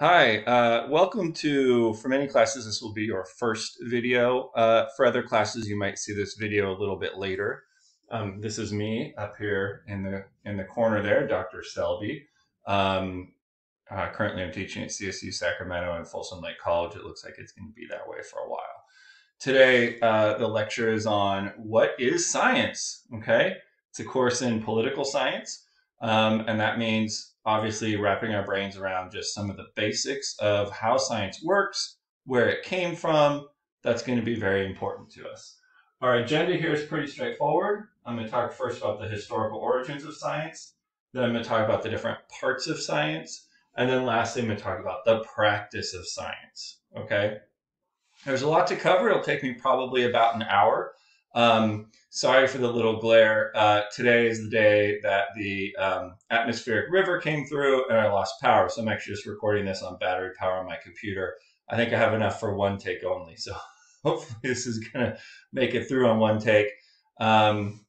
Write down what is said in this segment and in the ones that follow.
Hi, uh, welcome to, for many classes, this will be your first video. Uh, for other classes, you might see this video a little bit later. Um, this is me up here in the in the corner there, Dr. Selby. Um, uh, currently, I'm teaching at CSU Sacramento and Folsom Lake College. It looks like it's going to be that way for a while. Today, uh, the lecture is on what is science, okay? It's a course in political science, um, and that means obviously wrapping our brains around just some of the basics of how science works, where it came from. That's going to be very important to us. Our agenda here is pretty straightforward. I'm going to talk first about the historical origins of science. Then I'm going to talk about the different parts of science. And then lastly, I'm going to talk about the practice of science. Okay. There's a lot to cover. It'll take me probably about an hour. Um, sorry for the little glare. Uh, today is the day that the um, atmospheric river came through and I lost power. So I'm actually just recording this on battery power on my computer. I think I have enough for one take only. So hopefully this is going to make it through on one take. Um,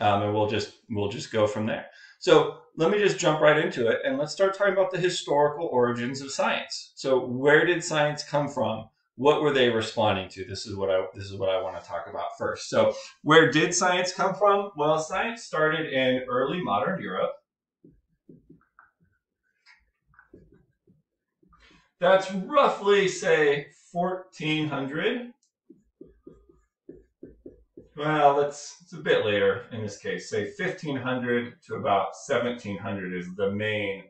um, and we'll just we'll just go from there. So let me just jump right into it and let's start talking about the historical origins of science. So where did science come from? What were they responding to? This is what I this is what I want to talk about first. So, where did science come from? Well, science started in early modern Europe. That's roughly say 1400. Well, that's it's a bit later in this case. Say 1500 to about 1700 is the main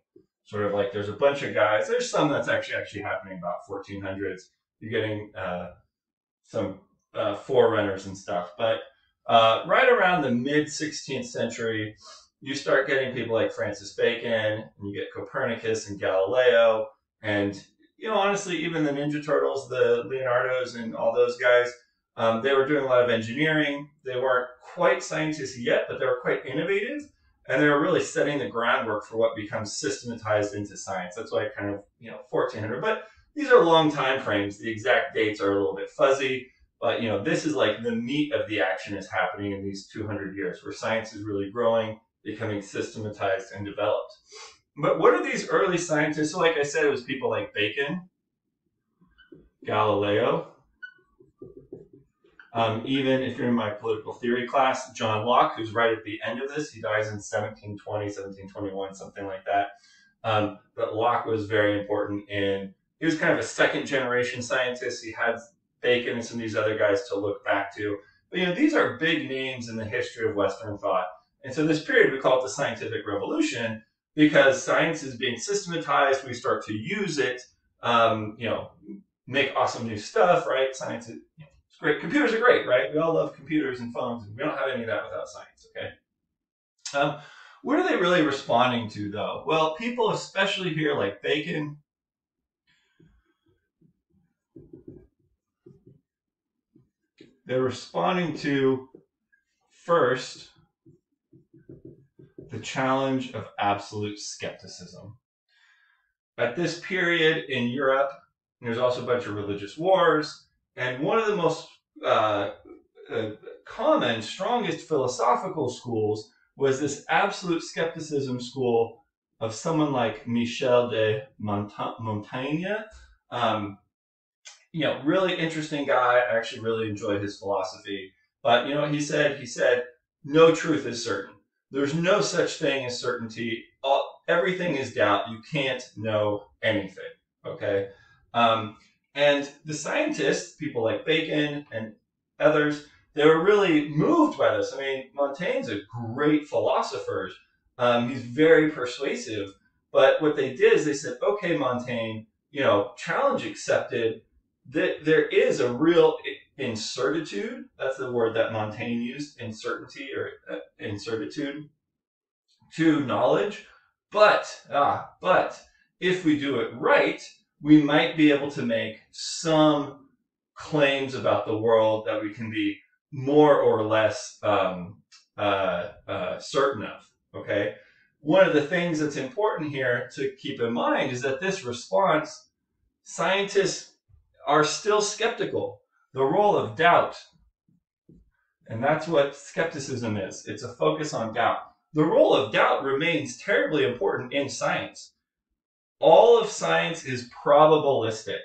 sort of like there's a bunch of guys. There's some that's actually actually happening about 1400s you're getting uh, some uh, forerunners and stuff. But uh, right around the mid 16th century, you start getting people like Francis Bacon, and you get Copernicus and Galileo, and you know honestly, even the Ninja Turtles, the Leonardos, and all those guys. Um, they were doing a lot of engineering. They weren't quite scientists yet, but they were quite innovative and they were really setting the groundwork for what becomes systematized into science. That's why kind of you know 1400. But these are long time frames. The exact dates are a little bit fuzzy, but you know, this is like the meat of the action is happening in these 200 years where science is really growing, becoming systematized and developed. But what are these early scientists? So like I said, it was people like Bacon, Galileo, um, even if you're in my political theory class, John Locke, who's right at the end of this, he dies in 1720, 1721, something like that. Um, but Locke was very important in he was kind of a second generation scientist. He had Bacon and some of these other guys to look back to. But you know, these are big names in the history of Western thought. And so this period we call it the scientific revolution because science is being systematized. We start to use it. Um, you know, make awesome new stuff, right? Science is you know, great. Computers are great, right? We all love computers and phones, and we don't have any of that without science. Okay. Um, what are they really responding to, though? Well, people, especially here, like Bacon, they're responding to first the challenge of absolute skepticism. At this period in Europe, there's also a bunch of religious wars, and one of the most uh, uh, common, strongest philosophical schools was this absolute skepticism school of someone like Michel de Montaigne. Um, you know, really interesting guy. I actually really enjoyed his philosophy. But you know, he said he said no truth is certain. There's no such thing as certainty. All, everything is doubt. You can't know anything. Okay. Um, and the scientists, people like Bacon and others, they were really moved by this. I mean, Montaigne's a great philosopher. Um, he's very persuasive. But what they did is they said, okay, Montaigne, you know, challenge accepted that there is a real incertitude. That's the word that Montaigne used, uncertainty or uh, incertitude to knowledge. But ah, but if we do it right, we might be able to make some claims about the world that we can be more or less um, uh, uh, certain of. Okay. One of the things that's important here to keep in mind is that this response, scientists are still skeptical. The role of doubt. And that's what skepticism is it's a focus on doubt. The role of doubt remains terribly important in science. all of science is probabilistic.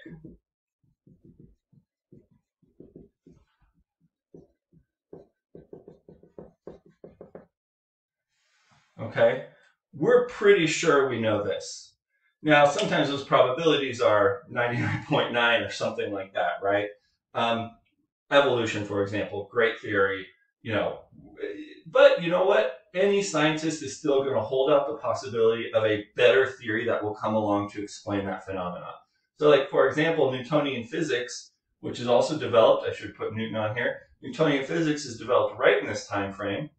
Okay? We're pretty sure we know this. Now, sometimes those probabilities are 99.9 or something like that, right? Um, evolution, for example, great theory, you know. But you know what? Any scientist is still going to hold out the possibility of a better theory that will come along to explain that phenomenon. So, like, for example, Newtonian physics, which is also developed, I should put Newton on here, Newtonian physics is developed right in this time frame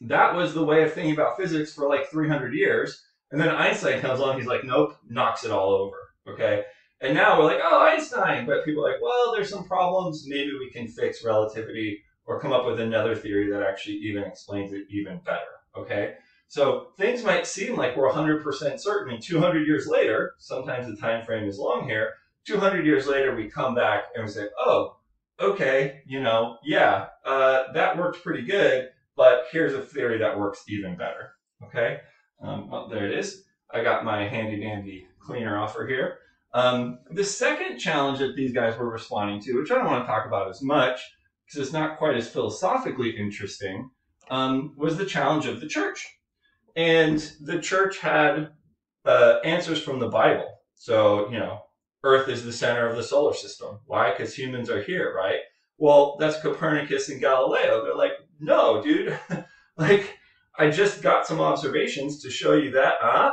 that was the way of thinking about physics for like 300 years. And then Einstein comes along, he's like, nope, knocks it all over. Okay. And now we're like, oh, Einstein. But people are like, well, there's some problems. Maybe we can fix relativity or come up with another theory that actually even explains it even better. Okay. So things might seem like we're 100% certain. And 200 years later, sometimes the time frame is long here. 200 years later, we come back and we say, oh, okay, you know, yeah, uh, that worked pretty good but here's a theory that works even better. Okay, um, well, there it is. I got my handy dandy cleaner offer here. Um, the second challenge that these guys were responding to, which I don't want to talk about as much because it's not quite as philosophically interesting, um, was the challenge of the church. And the church had uh, answers from the Bible. So, you know, Earth is the center of the solar system. Why? Because humans are here, right? Well, that's Copernicus and Galileo. They're like, no, dude. like, I just got some observations to show you that. Uh,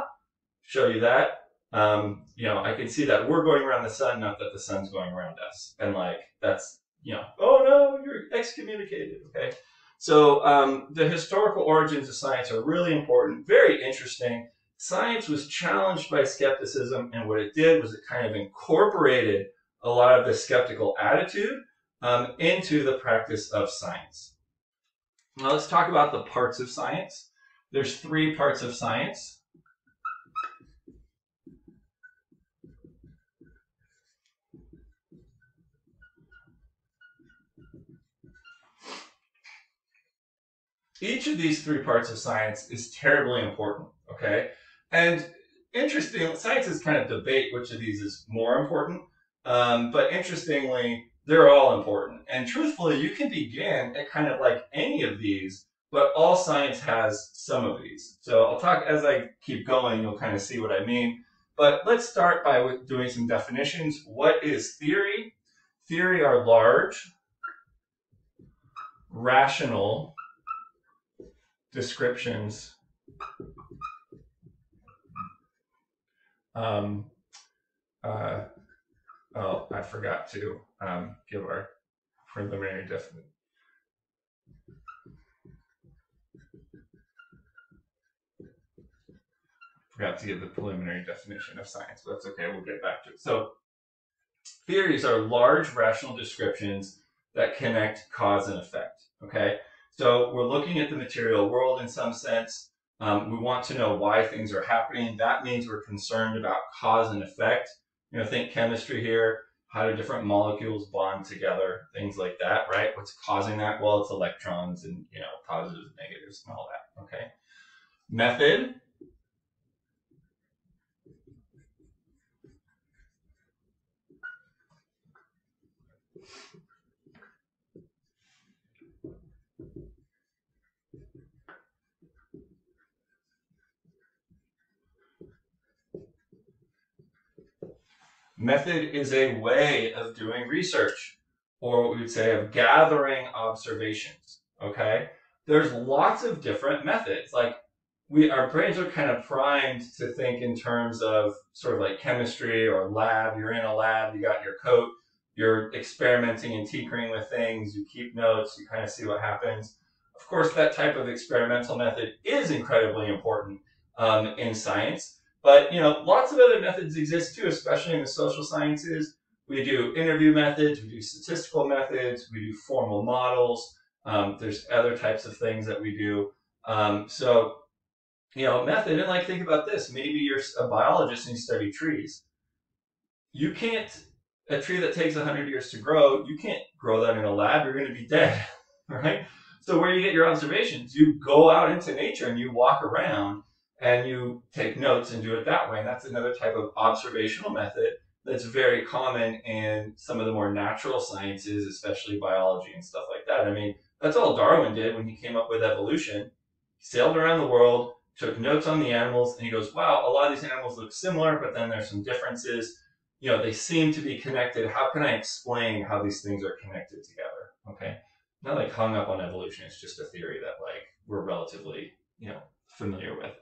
show you that. Um, you know, I can see that we're going around the sun, not that the sun's going around us. And like, that's, you know, oh no, you're excommunicated. Okay. So um, the historical origins of science are really important, very interesting. Science was challenged by skepticism, and what it did was it kind of incorporated a lot of the skeptical attitude um, into the practice of science. Now let's talk about the parts of science. There's three parts of science. Each of these three parts of science is terribly important, okay? And interesting, scientists kind of debate which of these is more important. Um, but interestingly, they're all important. And truthfully, you can begin at kind of like any of these, but all science has some of these. So I'll talk as I keep going, you'll kind of see what I mean. But let's start by doing some definitions. What is theory? Theory are large, rational descriptions um, uh, oh, I forgot to um, give our preliminary definition. Forgot to give the preliminary definition of science, but that's okay. We'll get back to it. So, theories are large rational descriptions that connect cause and effect. Okay, so we're looking at the material world in some sense. Um, we want to know why things are happening. That means we're concerned about cause and effect. You know, think chemistry here how do different molecules bond together, things like that, right? What's causing that? Well, it's electrons and, you know, positives, and negatives, and all that, okay? Method. Method is a way of doing research, or what we would say of gathering observations. Okay? There's lots of different methods. Like we our brains are kind of primed to think in terms of sort of like chemistry or lab. You're in a lab, you got your coat, you're experimenting and tinkering with things, you keep notes, you kind of see what happens. Of course, that type of experimental method is incredibly important um, in science. But you know, lots of other methods exist too, especially in the social sciences. We do interview methods, we do statistical methods, we do formal models. Um, there's other types of things that we do. Um, so, you know, method, and like think about this. Maybe you're a biologist and you study trees. You can't, a tree that takes 100 years to grow, you can't grow that in a lab. You're going to be dead, right? So where you get your observations, you go out into nature and you walk around and you take notes and do it that way. And that's another type of observational method that's very common in some of the more natural sciences, especially biology and stuff like that. I mean, that's all Darwin did when he came up with evolution. He sailed around the world, took notes on the animals, and he goes, wow, a lot of these animals look similar, but then there's some differences. You know, they seem to be connected. How can I explain how these things are connected together? Okay. Not like hung up on evolution. It's just a theory that like we're relatively, you know, familiar with.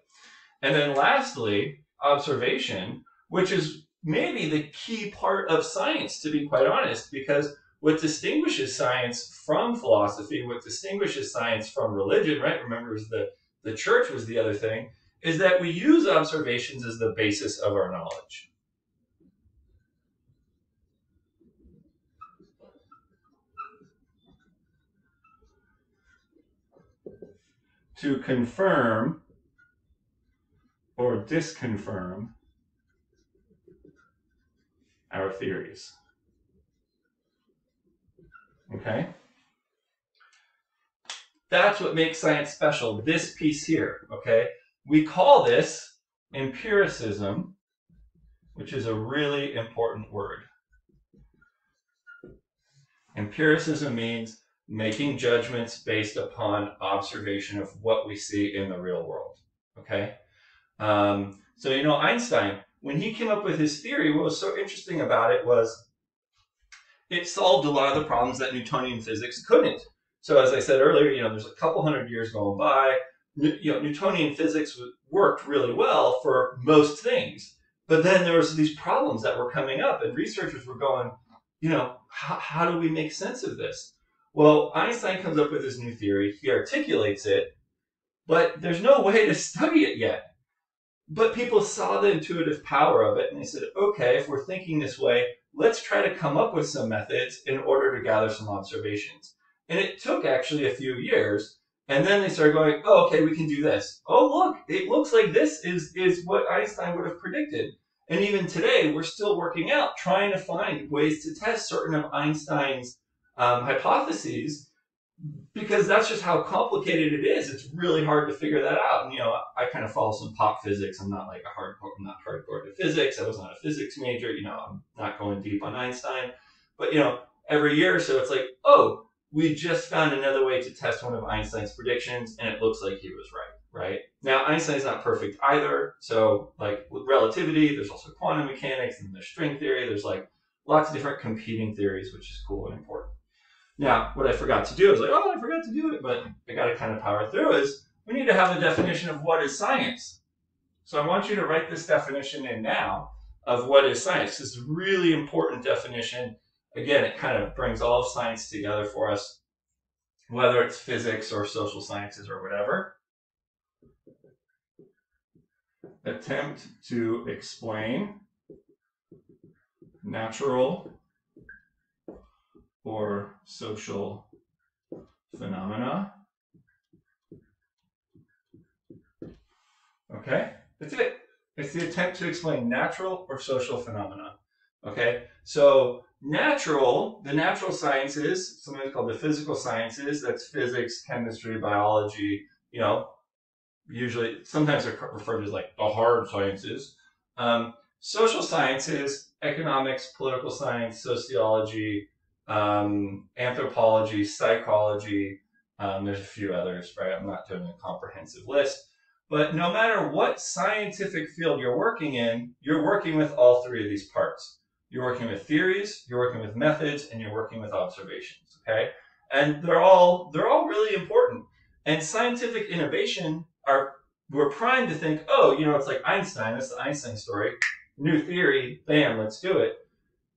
And then lastly, observation, which is maybe the key part of science, to be quite honest, because what distinguishes science from philosophy, what distinguishes science from religion, right? Remember, the, the church was the other thing, is that we use observations as the basis of our knowledge. To confirm or disconfirm our theories. Okay? That's what makes science special, this piece here, okay? We call this empiricism, which is a really important word. Empiricism means making judgments based upon observation of what we see in the real world, okay? Um, so, you know, Einstein, when he came up with his theory, what was so interesting about it was it solved a lot of the problems that Newtonian physics couldn't. So, as I said earlier, you know, there's a couple hundred years going by. You know, Newtonian physics worked really well for most things, but then there was these problems that were coming up, and researchers were going, you know, how, how do we make sense of this? Well, Einstein comes up with his new theory. He articulates it, but there's no way to study it yet. But people saw the intuitive power of it and they said, okay, if we're thinking this way, let's try to come up with some methods in order to gather some observations. And it took actually a few years. And then they started going, oh, okay, we can do this. Oh, look, it looks like this is, is what Einstein would have predicted. And even today, we're still working out, trying to find ways to test certain of Einstein's um, hypotheses because that's just how complicated it is. It's really hard to figure that out. And, you know, I kind of follow some pop physics. I'm not like a hardcore, I'm not hardcore to physics. I was not a physics major. You know, I'm not going deep on Einstein. But, you know, every year or so, it's like, oh, we just found another way to test one of Einstein's predictions, and it looks like he was right, right? Now, Einstein's not perfect either. So, like, with relativity, there's also quantum mechanics, and there's string theory. There's, like, lots of different competing theories, which is cool and important. Now, what I forgot to do is like, oh, I forgot to do it, but I got to kind of power through is we need to have a definition of what is science. So I want you to write this definition in now of what is science. This is a really important definition. Again, it kind of brings all of science together for us, whether it's physics or social sciences or whatever. Attempt to explain natural or social phenomena. Okay, that's it. It's the attempt to explain natural or social phenomena. Okay, so natural, the natural sciences, sometimes called the physical sciences, that's physics, chemistry, biology, you know, usually, sometimes they're referred to as like the hard sciences. Um, social sciences, economics, political science, sociology, um, anthropology, psychology. Um, there's a few others, right? I'm not doing a comprehensive list. But no matter what scientific field you're working in, you're working with all three of these parts. You're working with theories, you're working with methods, and you're working with observations. Okay, and they're all they're all really important. And scientific innovation are we're primed to think, oh, you know, it's like Einstein. That's the Einstein story. New theory, bam, let's do it.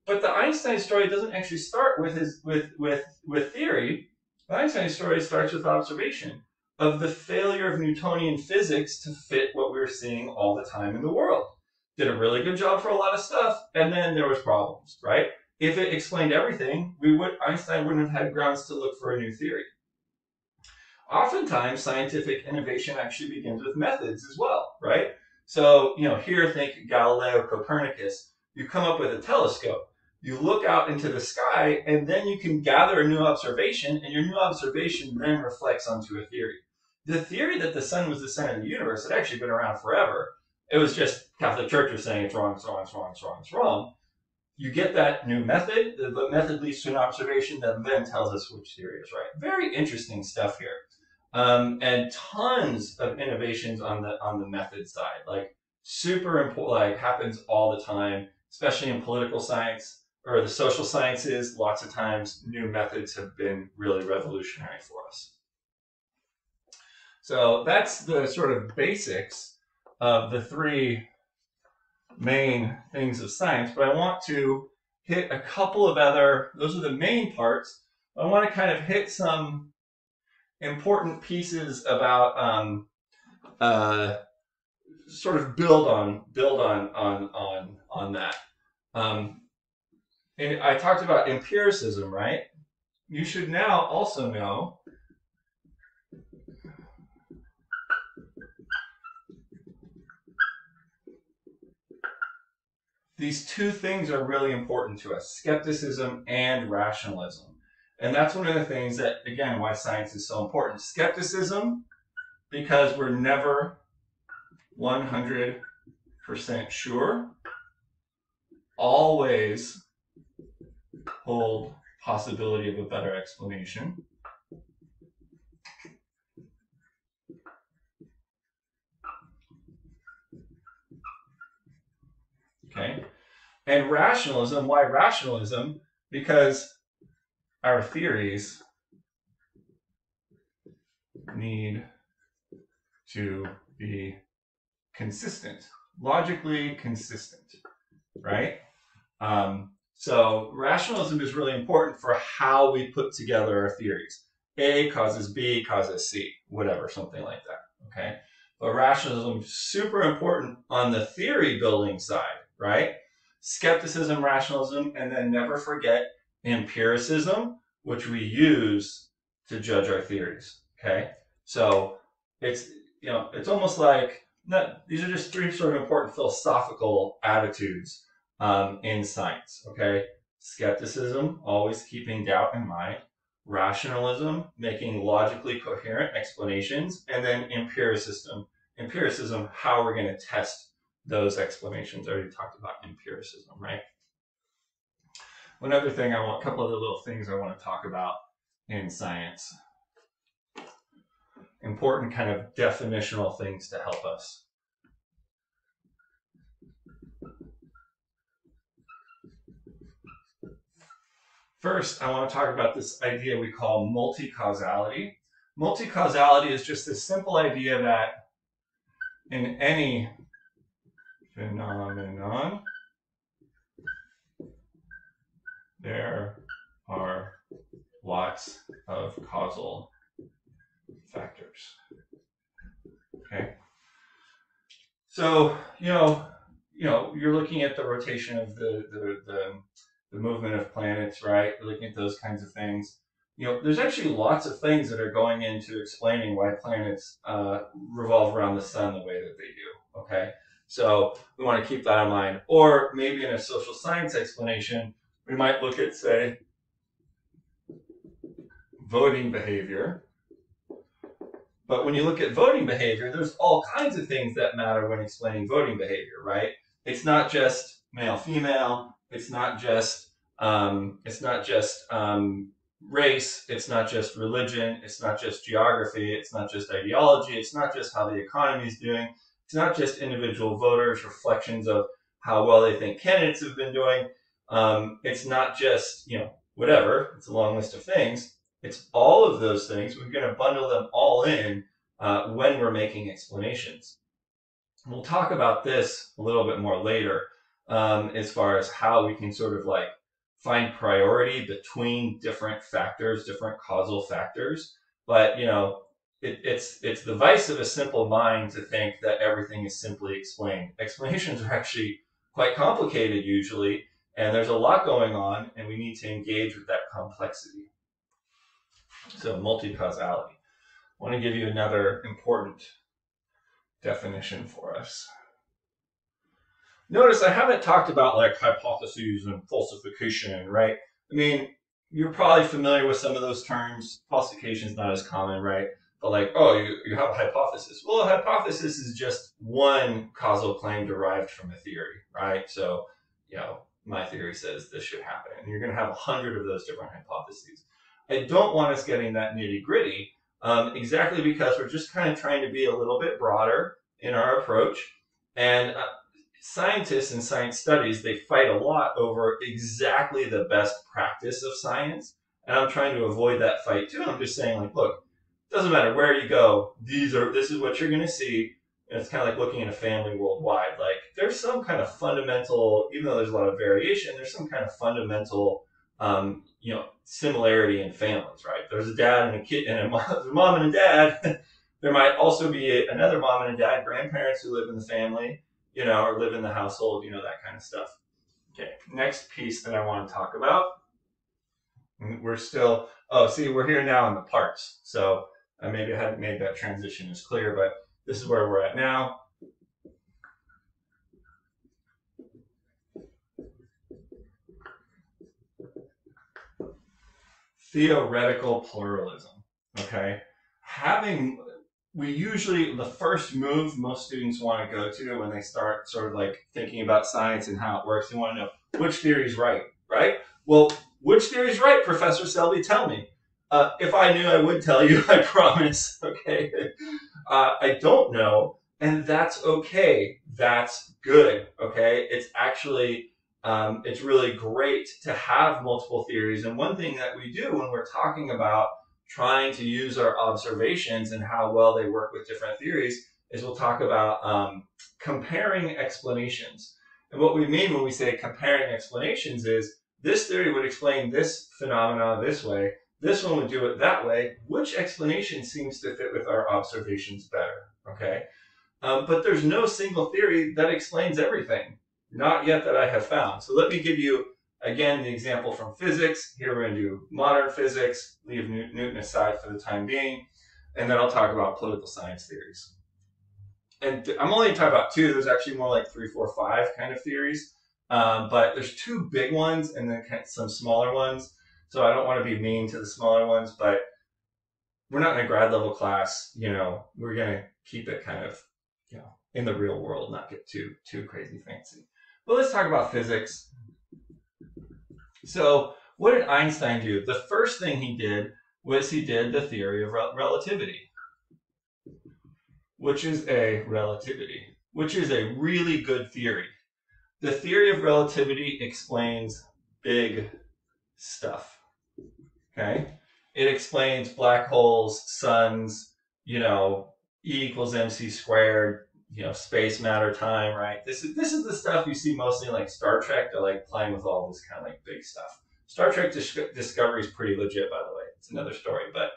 But the Einstein story doesn't actually start with his with with with theory. The Einstein story starts with observation of the failure of Newtonian physics to fit what we were seeing all the time in the world. Did a really good job for a lot of stuff, and then there was problems, right? If it explained everything, we would Einstein wouldn't have had grounds to look for a new theory. Oftentimes, scientific innovation actually begins with methods as well, right? So, you know, here think Galileo Copernicus. You come up with a telescope you look out into the sky and then you can gather a new observation and your new observation then reflects onto a theory the theory that the sun was the center of the universe had actually been around forever. It was just Catholic Church was saying it's wrong, it's wrong, it's wrong, it's wrong, it's wrong. You get that new method, the method leads to an observation that then tells us which theory is right. Very interesting stuff here. Um, and tons of innovations on the on the method side, like super important, like happens all the time, especially in political science or the social sciences. Lots of times, new methods have been really revolutionary for us. So that's the sort of basics of the three main things of science, but I want to hit a couple of other, those are the main parts. I want to kind of hit some important pieces about um, uh, sort of build on build on on on on that. Um, and I talked about empiricism, right? You should now also know these two things are really important to us skepticism and rationalism. And that's one of the things that, again, why science is so important. Skepticism, because we're never 100% sure, always possibility of a better explanation. Okay. And rationalism, why rationalism? Because our theories need to be consistent, logically consistent, right? Um, so rationalism is really important for how we put together our theories. A causes B causes C, whatever, something like that, okay? But rationalism is super important on the theory building side, right? Skepticism, rationalism, and then never forget empiricism, which we use to judge our theories. Okay, so it's you know it's almost like not, these are just three sort of important philosophical attitudes um, in science. Okay, skepticism, always keeping doubt in mind. Rationalism, making logically coherent explanations, and then empiricism. Empiricism, how we're going to test those explanations. I already talked about empiricism, right? One other thing I want, a couple other little things I want to talk about in science. Important kind of definitional things to help us. First, I want to talk about this idea we call multi-causality. Multi-causality is just this simple idea that in any phenomenon, there are lots of causal factors. Okay. So, you know, you know, you're looking at the rotation of the, the, the, the movement of planets, right? You're looking at those kinds of things. You know, there's actually lots of things that are going into explaining why planets uh, revolve around the sun the way that they do. Okay. So we want to keep that in mind. Or maybe in a social science explanation, we might look at, say, voting behavior. But when you look at voting behavior, there's all kinds of things that matter when explaining voting behavior, right? It's not just male female. It's not just um, it's not just um, race. It's not just religion. It's not just geography. It's not just ideology. It's not just how the economy is doing. It's not just individual voters' reflections of how well they think candidates have been doing. Um, it's not just, you know, whatever, it's a long list of things. It's all of those things. We're going to bundle them all in uh, when we're making explanations. We'll talk about this a little bit more later um, as far as how we can sort of like find priority between different factors, different causal factors. But, you know, it, it's it's the vice of a simple mind to think that everything is simply explained. Explanations are actually quite complicated usually, and there's a lot going on, and we need to engage with that complexity. So, multi causality. I want to give you another important definition for us. Notice I haven't talked about like hypotheses and falsification, right? I mean, you're probably familiar with some of those terms. Falsification is not as common, right? but like, oh, you, you have a hypothesis. Well, a hypothesis is just one causal claim derived from a theory, right? So, you know, my theory says this should happen. And you're going to have a hundred of those different hypotheses. I don't want us getting that nitty gritty, um, exactly because we're just kind of trying to be a little bit broader in our approach. And uh, scientists and science studies, they fight a lot over exactly the best practice of science. And I'm trying to avoid that fight too. I'm just saying, like, look, doesn't matter where you go, these are this is what you're gonna see. And it's kind of like looking at a family worldwide. Like there's some kind of fundamental, even though there's a lot of variation, there's some kind of fundamental, um, you know, similarity in families, right? There's a dad and a kid and a mom, a mom and a dad. there might also be another mom and a dad, grandparents who live in the family, you know, or live in the household, you know, that kind of stuff. Okay, next piece that I want to talk about. We're still, oh, see, we're here now in the parts. So uh, maybe I hadn't made that transition as clear, but this is where we're at now. Theoretical pluralism, okay? Having, we usually, the first move most students want to go to when they start sort of like thinking about science and how it works, they want to know which theory is right, right? Well, which theory is right, Professor Selby? Tell me. Uh, if I knew, I would tell you, I promise. Okay. Uh, I don't know, and that's okay. That's good. Okay. It's actually, um, it's really great to have multiple theories. And one thing that we do when we're talking about trying to use our observations and how well they work with different theories is we'll talk about um, comparing explanations. And what we mean when we say comparing explanations is this theory would explain this phenomena this way, this one would do it that way. Which explanation seems to fit with our observations better? Okay. Um, but there's no single theory that explains everything. Not yet that I have found. So let me give you, again, the example from physics. Here we're going to do modern physics, leave Newton aside for the time being, and then I'll talk about political science theories. And I'm only talking about two. There's actually more like three, four, five kind of theories. Um, but there's two big ones and then some smaller ones. So I don't want to be mean to the smaller ones, but we're not in a grad level class. You know, we're gonna keep it kind of, you know, in the real world, not get too too crazy fancy. But let's talk about physics. So what did Einstein do? The first thing he did was he did the theory of rel relativity, which is a relativity, which is a really good theory. The theory of relativity explains big stuff. Okay? It explains black holes, suns, you know, E equals mc squared, you know, space, matter, time, right? This is this is the stuff you see mostly in like Star Trek. They're like playing with all this kind of like big stuff. Star Trek Dis- Discovery is pretty legit, by the way. It's another story, but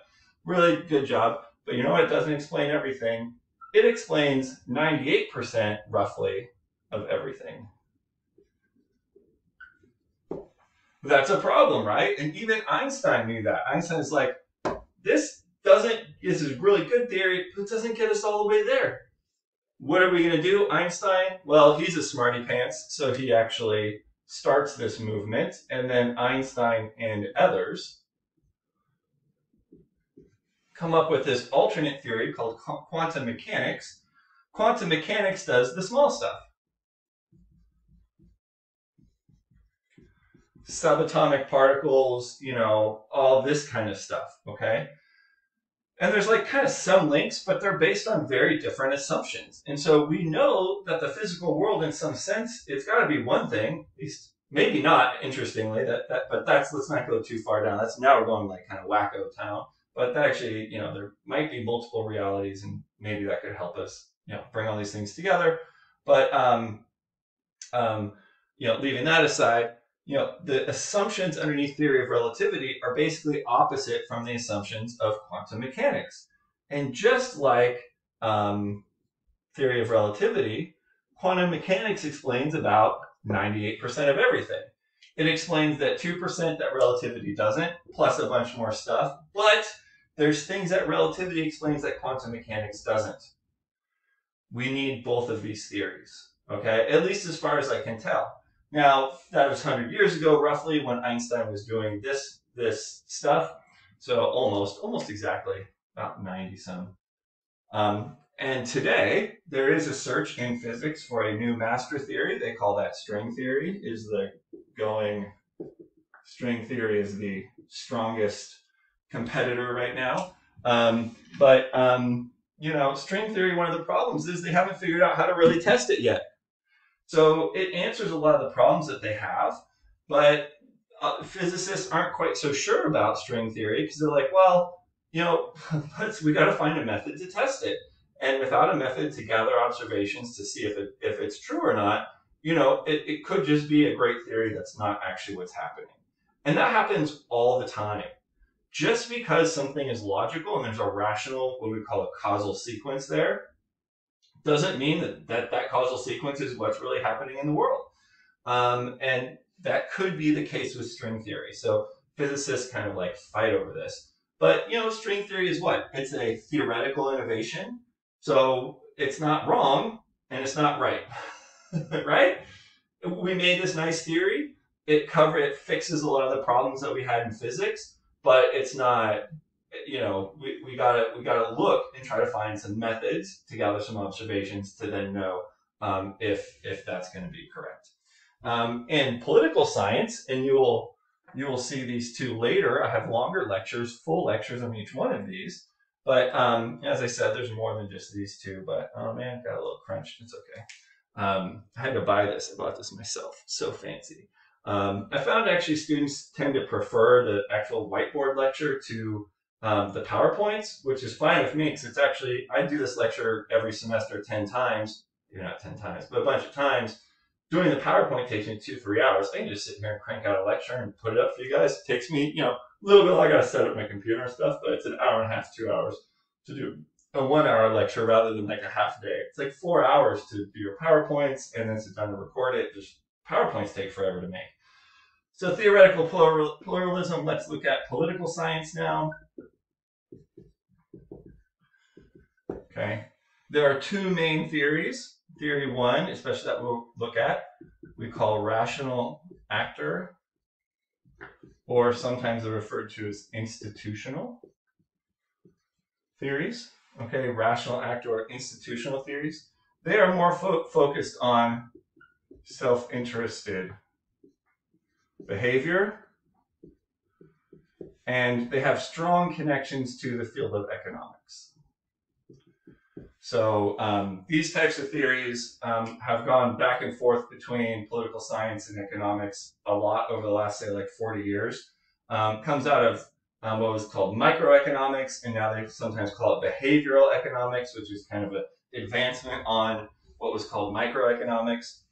really good job. But you know what? It doesn't explain everything. It explains 98% roughly of everything. That's a problem, right? And even Einstein knew that. Einstein's like, this doesn't, this is really good theory, but it doesn't get us all the way there. What are we going to do? Einstein, well, he's a smarty pants, so he actually starts this movement, and then Einstein and others come up with this alternate theory called quantum mechanics. Quantum mechanics does the small stuff. subatomic particles, you know, all this kind of stuff, okay? And there's like kind of some links, but they're based on very different assumptions. And so we know that the physical world, in some sense, it's got to be one thing, at least maybe not, interestingly, that, that but that's, let's not go too far down. That's now we're going like kind of wacko town. But that actually, you know, there might be multiple realities and maybe that could help us, you know, bring all these things together. But, um, um, you know, leaving that aside, you know, the assumptions underneath theory of relativity are basically opposite from the assumptions of quantum mechanics. And just like um, theory of relativity, quantum mechanics explains about 98% of everything. It explains that 2% that relativity doesn't, plus a bunch more stuff, but there's things that relativity explains that quantum mechanics doesn't. We need both of these theories, okay? At least as far as I can tell. Now, that was 100 years ago, roughly, when Einstein was doing this, this stuff. So almost, almost exactly about 90 some. Um, and today, there is a search in physics for a new master theory. They call that string theory, is the going, string theory is the strongest competitor right now. Um, but, um, you know, string theory, one of the problems is they haven't figured out how to really test it yet. So it answers a lot of the problems that they have, but uh, physicists aren't quite so sure about string theory because they're like, well, you know, let's we got to find a method to test it. And without a method to gather observations to see if it if it's true or not, you know, it, it could just be a great theory that's not actually what's happening. And that happens all the time. Just because something is logical and there's a rational, what we call a causal sequence there, doesn't mean that that, that causal sequence is what's really happening in the world. Um, and that could be the case with string theory. So physicists kind of like fight over this. But you know, string theory is what? It's a theoretical innovation. So it's not wrong and it's not right. right? We made this nice theory. It cover it fixes a lot of the problems that we had in physics, but it's not you know, we, we gotta we gotta look and try to find some methods to gather some observations to then know um, if if that's going to be correct. Um, in political science, and you will you will see these two later. I have longer lectures, full lectures on each one of these. But um, as I said, there's more than just these two. But oh man, got a little crunched. It's okay. Um, I had to buy this. I bought this myself. So fancy. Um, I found actually students tend to prefer the actual whiteboard lecture to um, the PowerPoints, which is fine with me because it's actually, I do this lecture every semester 10 times, you're not 10 times, but a bunch of times. Doing the PowerPoint takes me two, three hours. I can just sit here and crank out a lecture and put it up for you guys. It takes me, you know, a little bit, I got to set up my computer and stuff, but it's an hour and a half, two hours to do a one hour lecture rather than like a half day. It's like four hours to do your PowerPoints and then sit down to record it. Just PowerPoints take forever to make. So theoretical plural, pluralism, let's look at political science now. Okay, there are two main theories. Theory one, especially that we'll look at, we call rational actor, or sometimes they're referred to as institutional theories. Okay, rational actor or institutional theories. They are more fo focused on self-interested behavior, and they have strong connections to the field of economics. So um, these types of theories um, have gone back and forth between political science and economics a lot over the last, say, like 40 years. Um, comes out of um, what was called microeconomics, and now they sometimes call it behavioral economics, which is kind of an advancement on what was called microeconomics.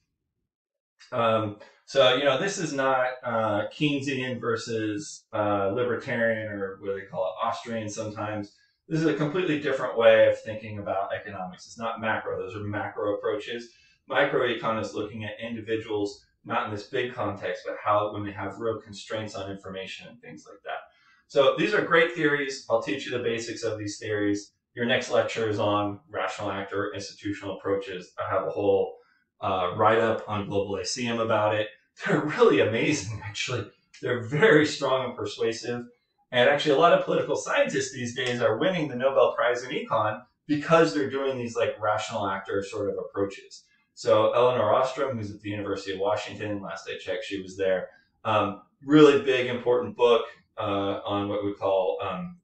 Um, so, you know, this is not uh, Keynesian versus uh, libertarian or what do they call it, Austrian sometimes this is a completely different way of thinking about economics. It's not macro; those are macro approaches. Microecon is looking at individuals, not in this big context, but how when they have real constraints on information and things like that. So these are great theories. I'll teach you the basics of these theories. Your next lecture is on rational actor institutional approaches. I have a whole uh, write up on Global Lyceum about it. They're really amazing, actually. They're very strong and persuasive. And actually, a lot of political scientists these days are winning the Nobel Prize in econ because they're doing these like rational actor sort of approaches. So Elinor Ostrom, who's at the University of Washington, last I checked, she was there. Um, really big, important book uh, on what we call um,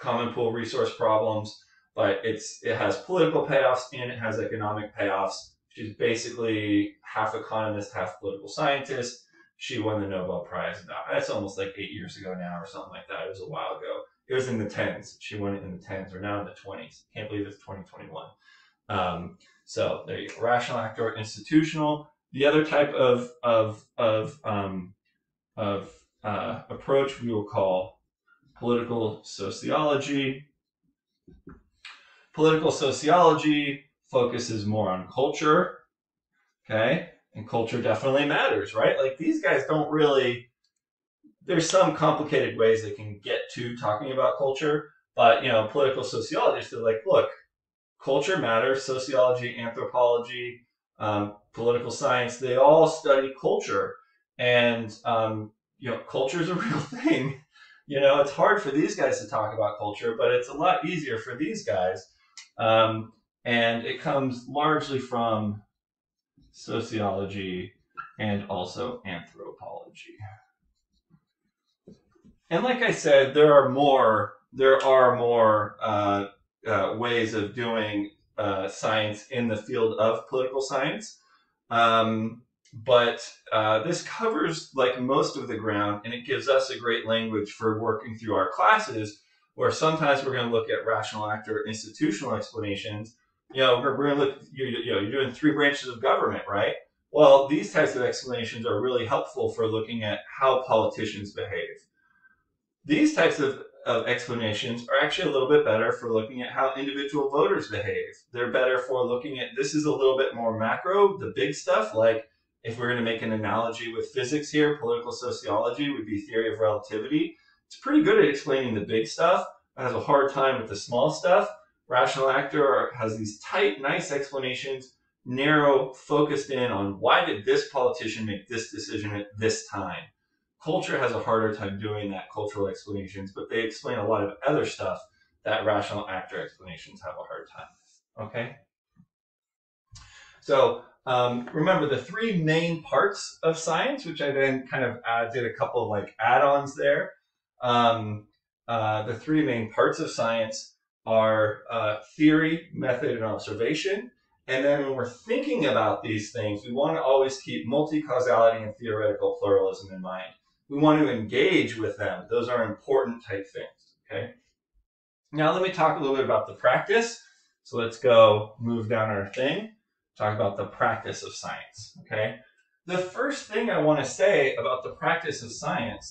common pool resource problems, but it's it has political payoffs and it has economic payoffs. She's basically half economist, half political scientist she won the Nobel Prize. That's almost like eight years ago now, or something like that. It was a while ago. It was in the tens. She won it in the tens, or now in the twenties. Can't believe it's 2021. Um, so there you go. Rational actor, institutional. The other type of of of um, of uh, approach we will call political sociology. Political sociology focuses more on culture. Okay, and culture definitely matters, right? Like these guys don't really. There's some complicated ways they can get to talking about culture, but you know, political sociologists are like, look, culture matters. Sociology, anthropology, um, political science, they all study culture, and um, you know, culture is a real thing. You know, it's hard for these guys to talk about culture, but it's a lot easier for these guys. Um, and it comes largely from sociology and also anthropology. And like I said, there are more there are more uh, uh, ways of doing uh, science in the field of political science. Um, but uh, this covers like most of the ground and it gives us a great language for working through our classes where sometimes we're going to look at rational actor institutional explanations you know we're, we're going to look you, you know you're doing three branches of government right well these types of explanations are really helpful for looking at how politicians behave these types of of explanations are actually a little bit better for looking at how individual voters behave. They're better for looking at this is a little bit more macro, the big stuff. Like if we're going to make an analogy with physics here, political sociology would be theory of relativity. It's pretty good at explaining the big stuff, but has a hard time with the small stuff. Rational actor has these tight, nice explanations, narrow, focused in on why did this politician make this decision at this time Culture has a harder time doing that cultural explanations, but they explain a lot of other stuff that rational actor explanations have a hard time. Okay? So um, remember the three main parts of science, which I then kind of add, did a couple of like add-ons there. Um, uh, the three main parts of science are uh, theory, method, and observation. And then when we're thinking about these things, we want to always keep multi-causality and theoretical pluralism in mind we want to engage with them. Those are important type things. Okay. Now let me talk a little bit about the practice. So let's go move down our thing, talk about the practice of science. Okay. The first thing I want to say about the practice of science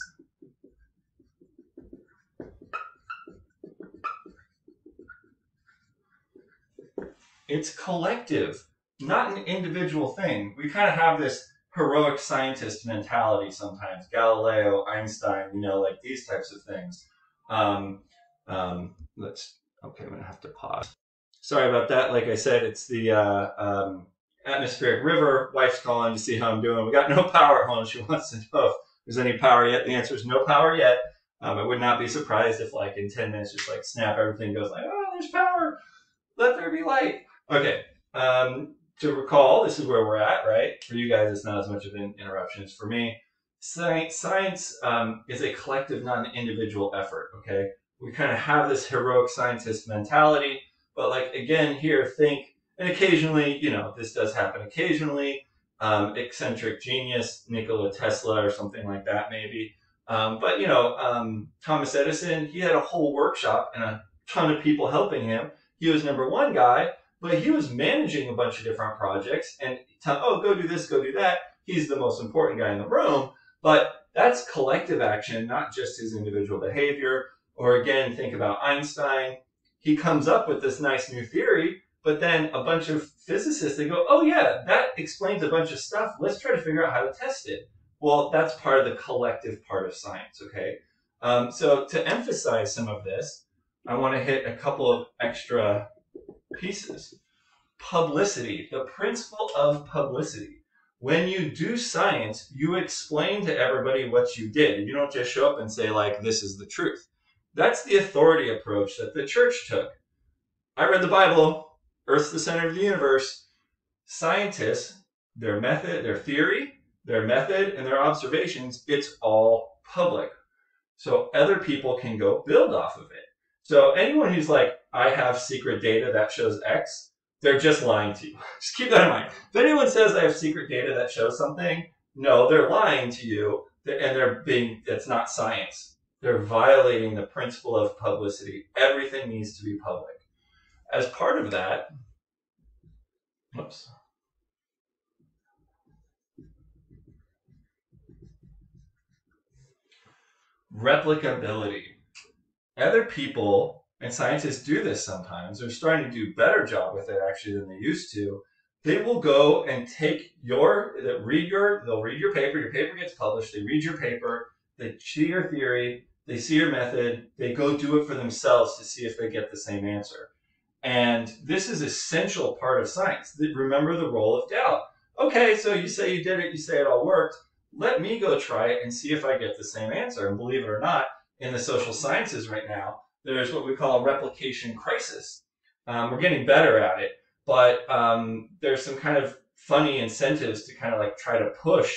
it's collective, not an individual thing. We kind of have this heroic scientist mentality sometimes. Galileo, Einstein, you know, like these types of things. Um, um, let's, okay, I'm to have to pause. Sorry about that. Like I said, it's the uh, um, atmospheric river. Wife's calling to see how I'm doing. We got no power at home. She wants to know if there's any power yet. The answer is no power yet. Um, I would not be surprised if, like, in 10 minutes, just like snap, everything goes like, oh, there's power. Let there be light. Okay. Um, to recall, this is where we're at, right? For you guys, it's not as much of an interruption as for me. Science, science um, is a collective, not an individual effort, okay? We kind of have this heroic scientist mentality, but like, again, here, think, and occasionally, you know, this does happen occasionally, um, eccentric genius, Nikola Tesla or something like that, maybe. Um, but, you know, um, Thomas Edison, he had a whole workshop and a ton of people helping him. He was number one guy, but he was managing a bunch of different projects and tell, oh, go do this, go do that. He's the most important guy in the room, but that's collective action, not just his individual behavior. Or again, think about Einstein. He comes up with this nice new theory, but then a bunch of physicists they go, oh yeah, that explains a bunch of stuff. Let's try to figure out how to test it. Well, that's part of the collective part of science. Okay. Um, so to emphasize some of this, I want to hit a couple of extra pieces. Publicity, the principle of publicity. When you do science, you explain to everybody what you did. You don't just show up and say, like, this is the truth. That's the authority approach that the church took. I read the Bible, Earth's the center of the universe. Scientists, their method, their theory, their method, and their observations, it's all public. So other people can go build off of it. So anyone who's like, I have secret data that shows X, they're just lying to you. just keep that in mind. If anyone says I have secret data that shows something, no, they're lying to you, and they're being, that's not science. They're violating the principle of publicity. Everything needs to be public. As part of that, whoops. Replicability. Other people and scientists do this sometimes. They're starting to do better job with it actually than they used to. They will go and take your read your they'll read your paper. Your paper gets published. They read your paper. They see your theory. They see your method. They go do it for themselves to see if they get the same answer. And this is essential part of science. Remember the role of doubt. Okay, so you say you did it. You say it all worked. Let me go try it and see if I get the same answer. And believe it or not, in the social sciences right now, there's what we call a replication crisis. Um, we're getting better at it, but um, there's some kind of funny incentives to kind of like try to push,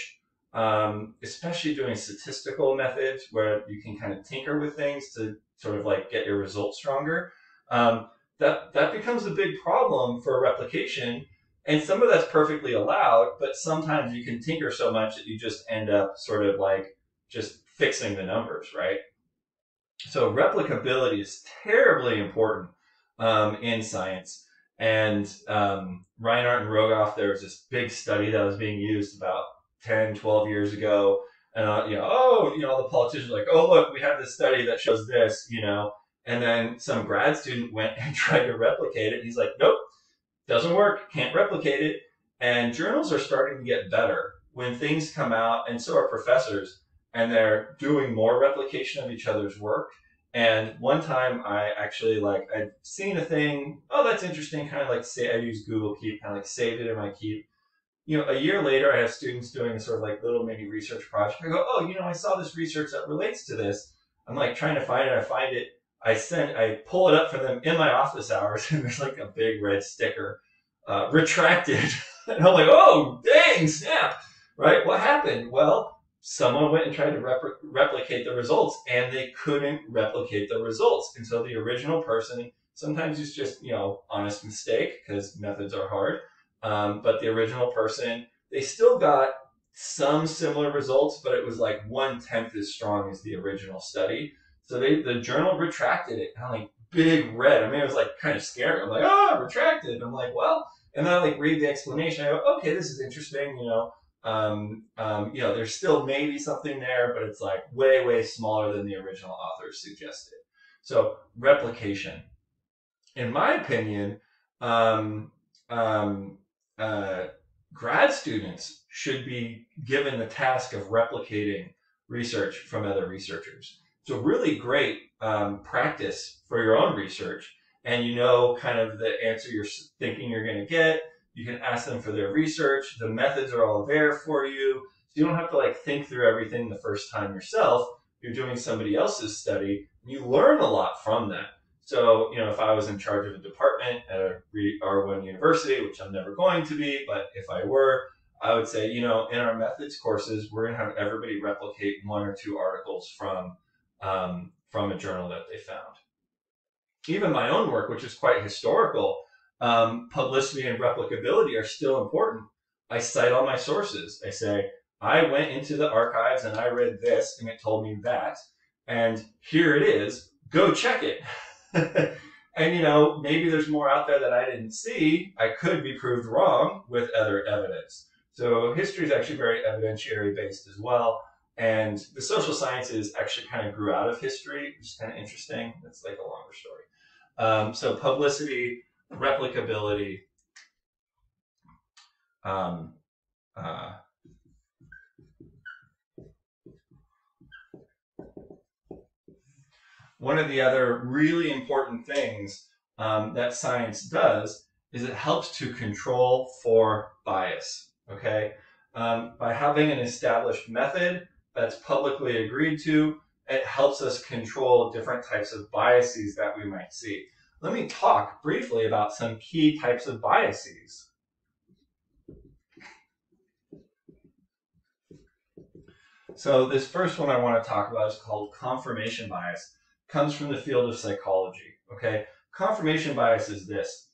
um, especially doing statistical methods where you can kind of tinker with things to sort of like get your results stronger. Um, that that becomes a big problem for replication and some of that's perfectly allowed, but sometimes you can tinker so much that you just end up sort of like just fixing the numbers, right? So replicability is terribly important um, in science. And um, Reinhart and Rogoff, there was this big study that was being used about 10, 12 years ago. And, uh, you know, oh, you know, all the politicians like, oh, look, we have this study that shows this, you know. And then some grad student went and tried to replicate it. He's like, nope, doesn't work, can't replicate it. And journals are starting to get better when things come out, and so are professors, and they're doing more replication of each other's work. And one time I actually like I'd seen a thing, oh that's interesting, kind of like say I use Google Keep, kind of like saved it in my Keep. You know, a year later I have students doing a sort of like little mini research project. I go, oh, you know, I saw this research that relates to this. I'm like trying to find it, I find it, I send, I pull it up for them in my office hours, and there's like a big red sticker, uh, retracted. and I'm like, oh, dang, snap, right? What happened? Well, someone went and tried to rep- replicate the results, and they couldn't replicate the results. And so the original person, sometimes it's just you know honest mistake because methods are hard. Um, but the original person, they still got some similar results, but it was like one tenth as strong as the original study. So they the journal retracted it, of like big red. I mean, it was like kind of scary. I'm like, oh, retracted. I'm like, well, and then I like read the explanation. I go, okay, this is interesting. You know, um, um, you know, there's still maybe something there, but it's like way, way smaller than the original authors suggested. So replication, in my opinion, um, um, uh, grad students should be given the task of replicating research from other researchers. So really great um, practice for your own research, and you know kind of the answer you're thinking you're going to get. You can ask them for their research. The methods are all there for you. So you don't have to like think through everything the first time yourself. You're doing somebody else's study. And you learn a lot from that. So, you know, if I was in charge of a department at a R1 university, which I'm never going to be, but if I were, I would say, you know, in our methods courses, we're going to have everybody replicate one or two articles from um, from a journal that they found. Even my own work, which is quite historical, um, publicity and replicability are still important. I cite all my sources. I say, I went into the archives and I read this and it told me that. And here it is. Go check it. and you know, maybe there's more out there that I didn't see. I could be proved wrong with other evidence. So history is actually very evidentiary based as well. And the social sciences actually kind of grew out of history, which is kind of interesting. It's like a longer story. Um, so publicity, replicability, um, uh, one of the other really important things um, that science does is it helps to control for bias. Okay, um, by having an established method that's publicly agreed to, it helps us control different types of biases that we might see. Let me talk briefly about some key types of biases. So this first one I want to talk about is called confirmation bias. Comes from the field of psychology. Okay, confirmation bias is this: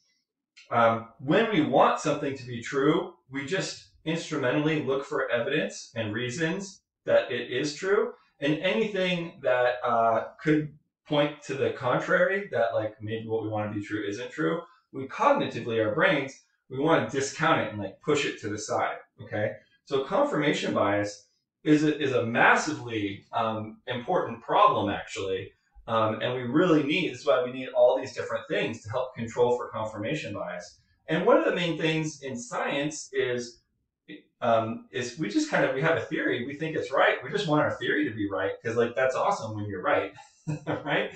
um, when we want something to be true, we just instrumentally look for evidence and reasons that it is true, and anything that uh, could point to the contrary, that like maybe what we want to be true isn't true, we cognitively, our brains, we want to discount it and like push it to the side. Okay, so confirmation bias is a, is a massively um, important problem actually, um, and we really need. This is why we need all these different things to help control for confirmation bias. And one of the main things in science is um, is we just kind of we have a theory, we think it's right. We just want our theory to be right because like that's awesome when you're right, right?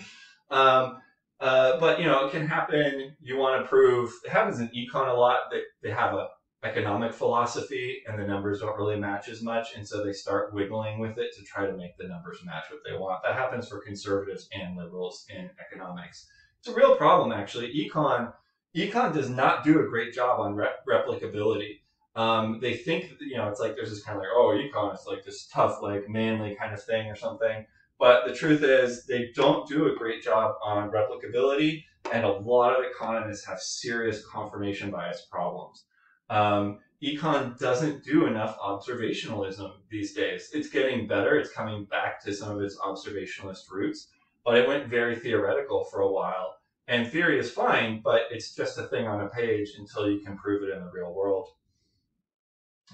Um, uh, but you know, it can happen. You want to prove it happens in econ a lot. That they, have a economic philosophy and the numbers don't really match as much. And so they start wiggling with it to try to make the numbers match what they want. That happens for conservatives and liberals in economics. It's a real problem, actually. Econ, econ does not do a great job on rep- replicability. Um, they think, that you know, it's like there's this kind of like, oh, econ is like this tough, like manly kind of thing or something. But the truth is, they don't do a great job on replicability, and a lot of economists have serious confirmation bias problems. Um, econ doesn't do enough observationalism these days. It's getting better. It's coming back to some of its observationalist roots, but it went very theoretical for a while. And theory is fine, but it's just a thing on a page until you can prove it in the real world.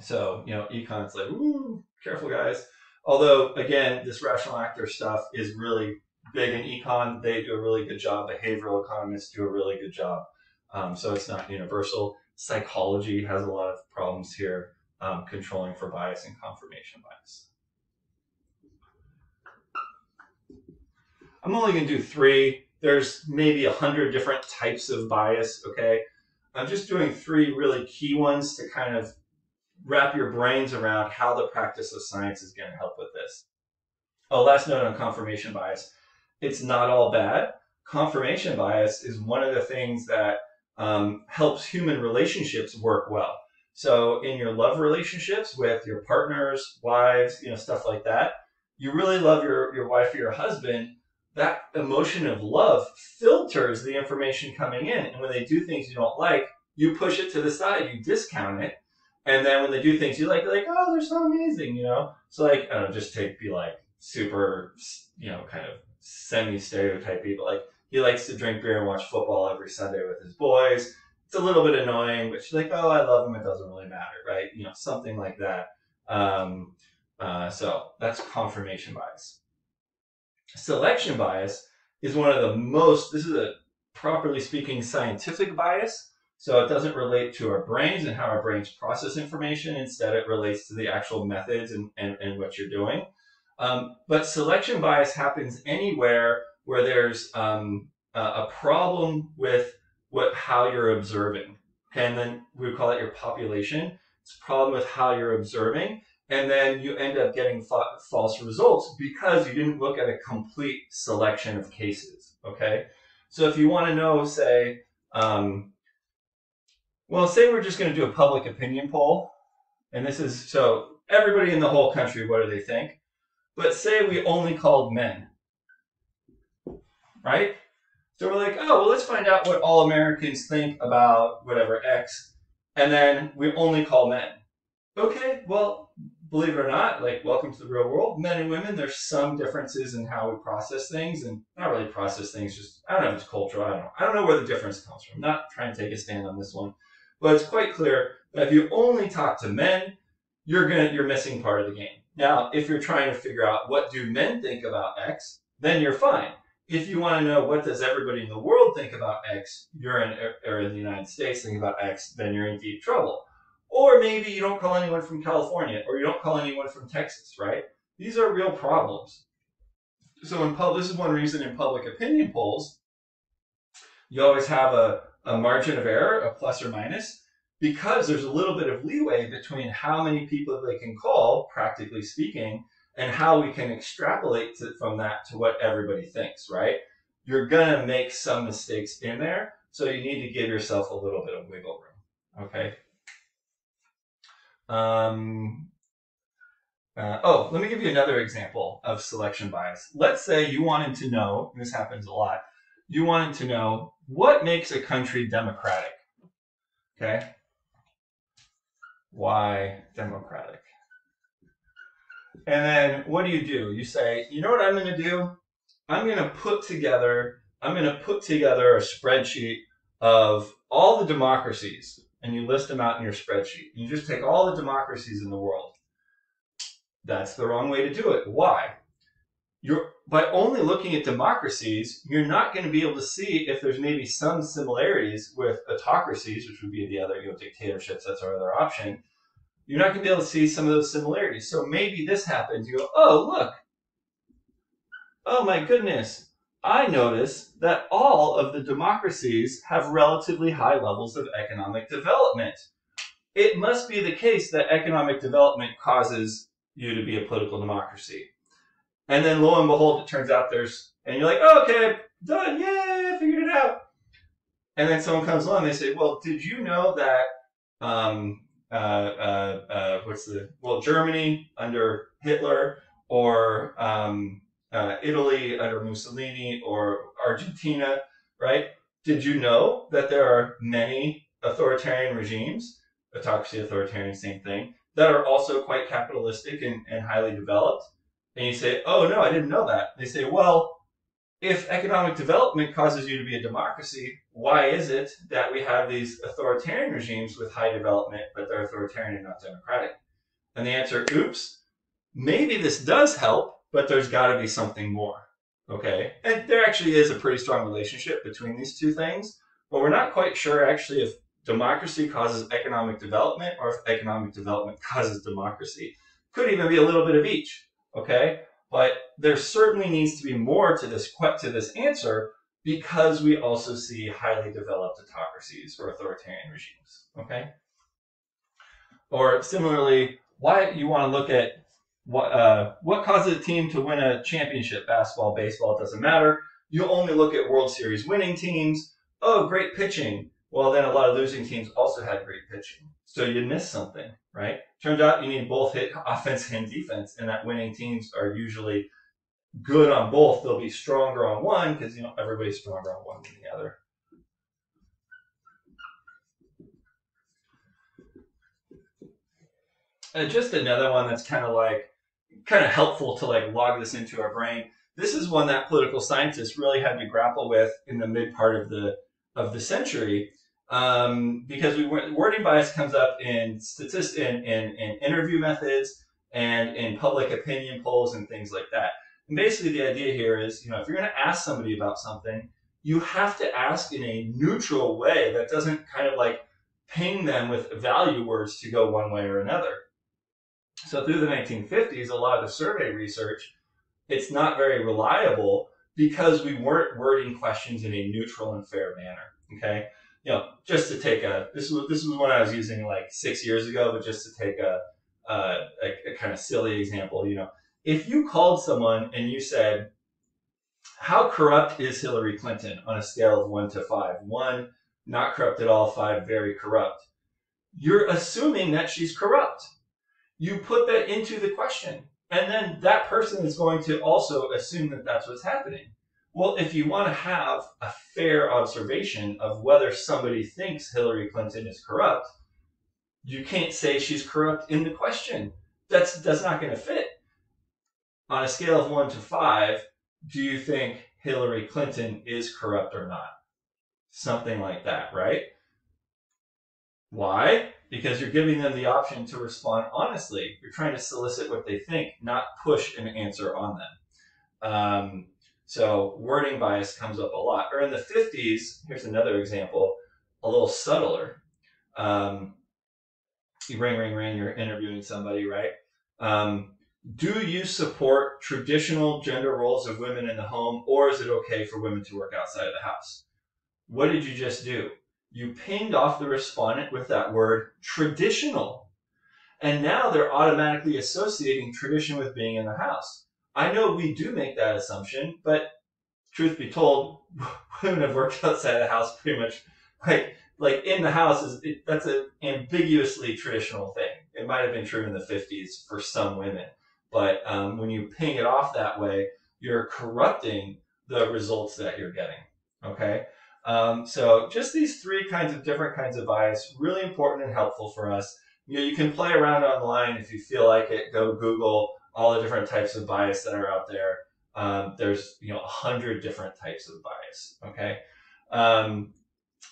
So, you know, econ's like, ooh, careful guys. Although, again, this rational actor stuff is really big in econ. They do a really good job. Behavioral economists do a really good job. Um, so it's not universal. Psychology has a lot of problems here, um, controlling for bias and confirmation bias. I'm only going to do three. There's maybe a hundred different types of bias, okay? I'm just doing three really key ones to kind of wrap your brains around how the practice of science is going to help with this. Oh, last note on confirmation bias. It's not all bad. Confirmation bias is one of the things that um, helps human relationships work well. So in your love relationships with your partners, wives, you know, stuff like that, you really love your, your wife or your husband, that emotion of love filters the information coming in. And when they do things you don't like, you push it to the side, you discount it, and then when they do things you like, like, oh, they're so amazing, you know? So like, I don't know, just take, be like super, you know, kind of semi-stereotype people. Like, he likes to drink beer and watch football every Sunday with his boys. It's a little bit annoying, but she's like, oh, I love him. It doesn't really matter, right? You know, something like that. Um, uh, so that's confirmation bias. Selection bias is one of the most, this is a properly speaking scientific bias. So it doesn't relate to our brains and how our brains process information. Instead, it relates to the actual methods and, and, and what you're doing. Um, but selection bias happens anywhere where there's um, a, a, problem with what how you're observing. Okay, and then we call it your population. It's a problem with how you're observing. And then you end up getting fa- false results because you didn't look at a complete selection of cases. Okay, so if you want to know, say, um, well, say we're just going to do a public opinion poll, and this is so everybody in the whole country, what do they think? But say we only called men, right? So we're like, oh, well, let's find out what all Americans think about whatever X, and then we only call men. Okay, well, believe it or not, like, welcome to the real world. Men and women, there's some differences in how we process things, and not really process things, just, I don't know if it's cultural, I don't know. I don't know where the difference comes from. I'm not trying to take a stand on this one. But it's quite clear that if you only talk to men, you're gonna you're missing part of the game. Now, if you're trying to figure out what do men think about X, then you're fine. If you want to know what does everybody in the world think about X, you're in or in the United States think about X, then you're in deep trouble. Or maybe you don't call anyone from California, or you don't call anyone from Texas, right? These are real problems. So in pub, this is one reason in public opinion polls, you always have a a margin of error, a plus or minus, because there's a little bit of leeway between how many people they can call, practically speaking, and how we can extrapolate to, from that to what everybody thinks, right? You're to make some mistakes in there, so you need to give yourself a little bit of wiggle room, okay? Um, uh, oh, let me give you another example of selection bias. Let's say you wanted to know, this happens a lot, you wanted to know what makes a country democratic? Okay. Why democratic? And then what do you do? You say, you know what I'm going to do? I'm going to put together, I'm going to put together a spreadsheet of all the democracies and you list them out in your spreadsheet. You just take all the democracies in the world. That's the wrong way to do it. Why? you're by only looking at democracies, you're not going to be able to see if there's maybe some similarities with autocracies, which would be the other, you know, dictatorships. That's our other option. You're not going to be able to see some of those similarities. So maybe this happens. You go, oh look, oh my goodness, I notice that all of the democracies have relatively high levels of economic development. it must be the case that economic development causes you to be a political democracy. And then lo and behold, it turns out there's, and you're like, oh, okay, done, yay, figured it out. And then someone comes along, they say, well, did you know that, um, uh, uh, uh, what's the, well, Germany under Hitler or um, uh, Italy under Mussolini or Argentina, right? Did you know that there are many authoritarian regimes, autocracy, authoritarian, same thing, that are also quite capitalistic and, and highly developed? And you say, oh, no, I didn't know that. They say, well, if economic development causes you to be a democracy, why is it that we have these authoritarian regimes with high development, but they're authoritarian and not democratic? And the answer, oops, maybe this does help, but there's got to be something more. Okay. And there actually is a pretty strong relationship between these two things, but we're not quite sure actually if democracy causes economic development or if economic development causes democracy. Could even be a little bit of each. Okay. But there certainly needs to be more to this to this answer because we also see highly developed autocracies or authoritarian regimes. Okay. Or similarly, why you want to look at what uh, what causes a team to win a championship? Basketball, baseball, it doesn't matter. You only look at World Series winning teams. Oh, great pitching. Well, then a lot of losing teams also had great pitching. So you miss something, right? Turns out you need both hit offense and defense, and that winning teams are usually good on both. They'll be stronger on one because you know everybody's stronger on one than the other. And just another one that's kind of like kind of helpful to like log this into our brain. This is one that political scientists really had to grapple with in the mid part of the of the century um, because we wording bias comes up in statist in, in, in interview methods and in public opinion polls and things like that. And basically, the idea here is, you know, if you're going to ask somebody about something, you have to ask in a neutral way that doesn't kind of like ping them with value words to go one way or another. So through the 1950s, a lot of the survey research, it's not very reliable because we weren't wording questions in a neutral and fair manner. Okay, you know, just to take a this was this was one I was using like six years ago, but just to take a a, a kind of silly example, you know, if you called someone and you said, "How corrupt is Hillary Clinton?" on a scale of one to five, one not corrupt at all, five very corrupt, you're assuming that she's corrupt you put that into the question. And then that person is going to also assume that that's what's happening. Well, if you want to have a fair observation of whether somebody thinks Hillary Clinton is corrupt, you can't say she's corrupt in the question. That's that's not going to fit. On a scale of 1 to 5, do you think Hillary Clinton is corrupt or not? Something like that, right? Why? because you're giving them the option to respond honestly. You're trying to solicit what they think, not push an answer on them. Um, so wording bias comes up a lot. Or in the 50s, here's another example, a little subtler. Um, you ring, ring, ring, you're interviewing somebody, right? Um, do you support traditional gender roles of women in the home, or is it okay for women to work outside of the house? What did you just do? you pinged off the respondent with that word traditional. And now they're automatically associating tradition with being in the house. I know we do make that assumption, but truth be told, women have worked outside the house pretty much like like in the house is it, that's an ambiguously traditional thing. It might have been true in the 50s for some women, but um, when you ping it off that way, you're corrupting the results that you're getting. Okay, um, so just these three kinds of different kinds of bias, really important and helpful for us. You know, you can play around online if you feel like it. Go Google all the different types of bias that are out there. Um, there's you know a hundred different types of bias. Okay, um,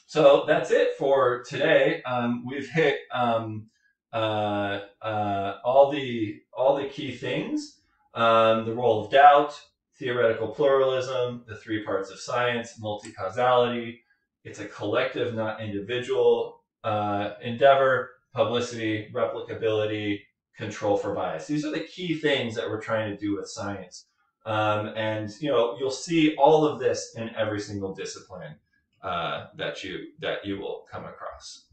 so that's it for today. Um, we've hit um, uh, uh, all the all the key things. Um, the role of doubt, theoretical pluralism, the three parts of science, multi-causality. It's a collective, not individual uh, endeavor, publicity, replicability, control for bias. These are the key things that we're trying to do with science. Um, and you know, you'll see all of this in every single discipline uh, that you that you will come across.